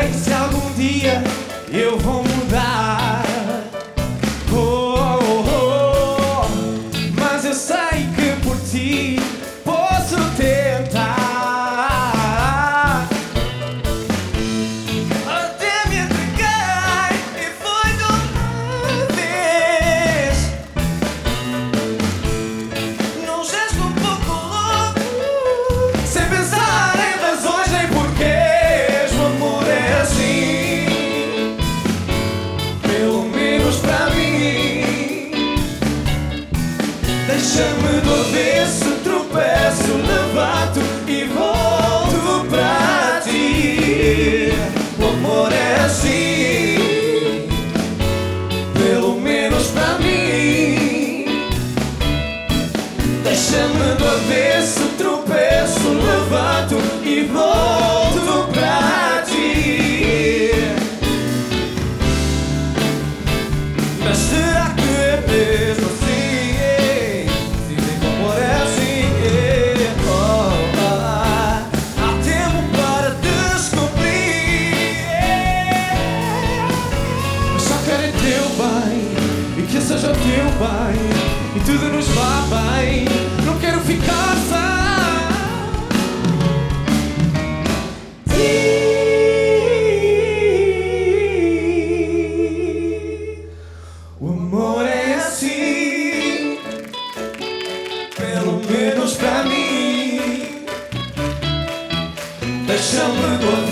sei se algum dia eu vou Deixa-me do avesso, tropeço, levanto e volto para ti. O amor é assim, pelo menos para mim. Deixa-me do avesso, tropeço, levanto e volto bem e tudo nos vá bem. Não quero ficar sem. O amor é assim, pelo menos para mim. Deixa-me do